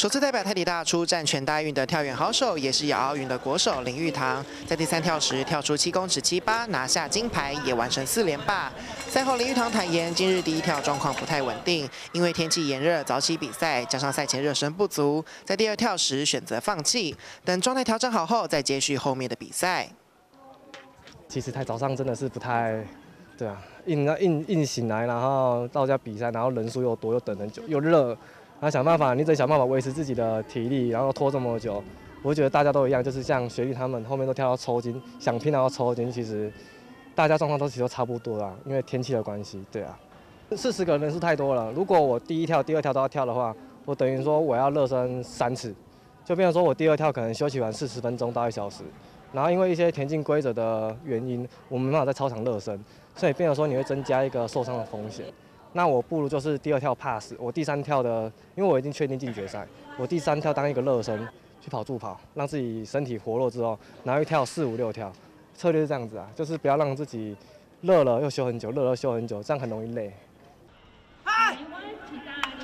首次代表台体大出战全大运的跳远好手，也是亚奥运的国手林玉堂，在第三跳时跳出七公尺七八，拿下金牌，也完成四连霸。赛后林玉堂坦言，今日第一跳状况不太稳定，因为天气炎热，早起比赛，加上赛前热身不足，在第二跳时选择放弃，等状态调整好后再接续后面的比赛。其实太早上真的是不太，对啊，硬硬硬醒来，然后到家比赛，然后人数又多，又等很久，又热。然后想办法，你得想办法维持自己的体力，然后拖这么久。我觉得大家都一样，就是像学弟他们后面都跳到抽筋，想拼到抽筋，其实大家状况都其实都差不多啦，因为天气的关系，对啊。四十个人数太多了，如果我第一跳、第二跳都要跳的话，我等于说我要热身三次，就变成说我第二跳可能休息完四十分钟到一小时，然后因为一些田径规则的原因，我没办法在操场热身，所以变成说你会增加一个受伤的风险。那我不如就是第二跳 pass，我第三跳的，因为我已经确定进决赛，我第三跳当一个热身去跑助跑，让自己身体活络之后，然后一跳四五六跳，策略是这样子啊，就是不要让自己热了又休很久，热了休很久，这样很容易累。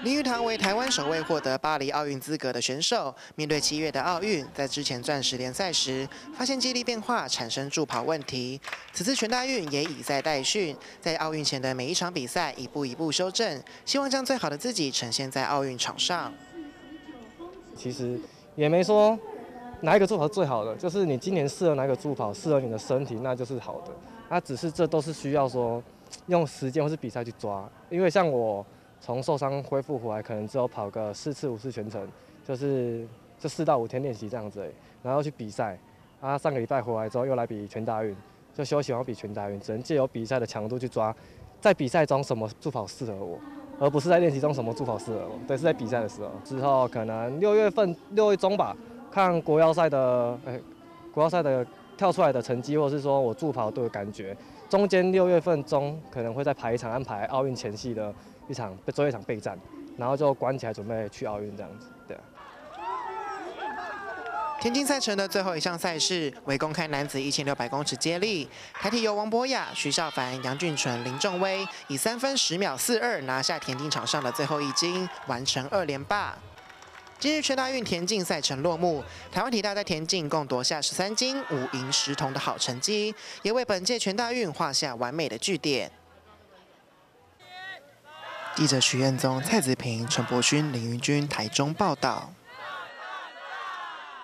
林玉堂为台湾首位获得巴黎奥运资格的选手。面对七月的奥运，在之前钻石联赛时，发现肌力变化产生助跑问题。此次全大运也已在待训，在奥运前的每一场比赛一步一步修正，希望将最好的自己呈现在奥运场上。其实也没说哪一个助跑最好的，就是你今年适合哪个助跑，适合你的身体，那就是好的。那只是这都是需要说用时间或是比赛去抓，因为像我。从受伤恢复回来，可能只有跑个四次五次全程，就是这四到五天练习这样子，然后去比赛。啊，上个礼拜回来之后又来比全大运，就休息完比全大运，只能借由比赛的强度去抓，在比赛中什么助跑适合我，而不是在练习中什么助跑适合我。对，是在比赛的时候。之后可能六月份六月中吧，看国腰赛的，哎，国腰赛的跳出来的成绩，或是说我助跑都有感觉。中间六月份中可能会再排一场，安排奥运前夕的。一场最后一场备战，然后就关起来准备去奥运这样子，对。田径赛程的最后一项赛事为公开男子一千六百公尺接力，台体由王博雅、徐少凡、杨俊纯、林仲威以三分十秒四二拿下田径场上的最后一金，完成二连霸。今日全大运田径赛程落幕，台湾体大在田径共夺下十三金、五银十铜的好成绩，也为本届全大运画下完美的句点。记者许彦宗、蔡子平、陈柏勋、林云君台中报道。